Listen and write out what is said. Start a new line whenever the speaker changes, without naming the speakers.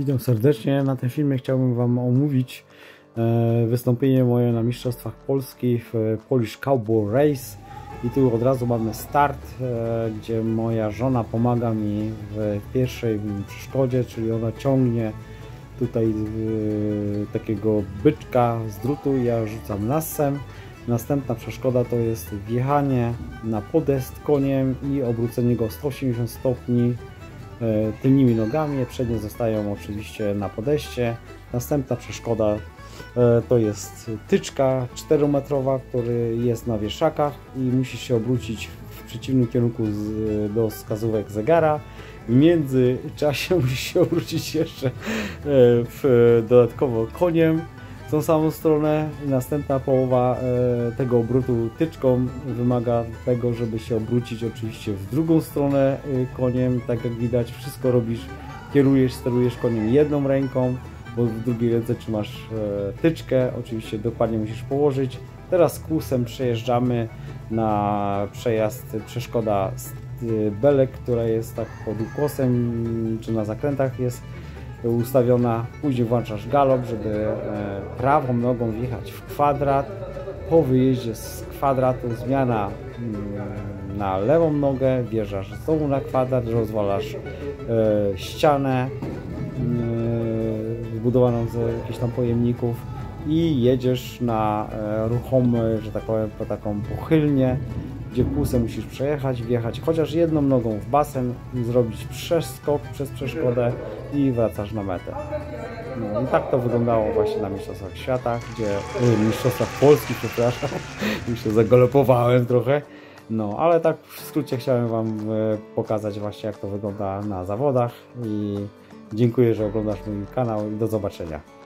Witam serdecznie. Na tym filmie chciałbym Wam omówić e, wystąpienie moje na Mistrzostwach Polski w Polish Cowboy Race. I tu od razu mamy start, e, gdzie moja żona pomaga mi w pierwszej przeszkodzie, czyli ona ciągnie tutaj e, takiego byczka z drutu, ja rzucam lasem. Następna przeszkoda to jest wjechanie na podest koniem i obrócenie go 180 stopni tylnymi nogami, przednie zostają oczywiście na podejście. Następna przeszkoda e, to jest tyczka 4-metrowa, który jest na wieszakach i musisz się obrócić w przeciwnym kierunku do wskazówek zegara. W międzyczasie musisz się obrócić jeszcze e, w, dodatkowo koniem tą samą stronę. Następna połowa e, tego obrotu tyczką wymaga tego, żeby się obrócić oczywiście w drugą stronę e, koniem. Tak jak widać, wszystko robisz, kierujesz, sterujesz koniem jedną ręką, bo w drugiej ręce trzymasz e, tyczkę. Oczywiście dokładnie musisz położyć. Teraz kłusem przejeżdżamy na przejazd przeszkoda belek, która jest tak pod ukosem, czy na zakrętach jest ustawiona. Później włączasz galop, żeby e, prawą nogą wjechać w kwadrat. Po wyjeździe z kwadratu zmiana mm, na lewą nogę, wjeżdżasz znowu na kwadrat, rozwalasz e, ścianę zbudowaną z jakichś tam pojemników i jedziesz na e, ruchomy, że tak powiem, po taką pochylnię gdzie kłusem musisz przejechać, wjechać chociaż jedną nogą w basen, zrobić przeskok przez przeszkodę i wracasz na metę. No i tak to wyglądało właśnie na Mistrzostwach Świata, gdzie y, Mistrzostwach Polski, przepraszam, już się zagolopowałem trochę. No, ale tak w skrócie chciałem Wam y, pokazać właśnie jak to wygląda na zawodach i dziękuję, że oglądasz mój kanał i do zobaczenia.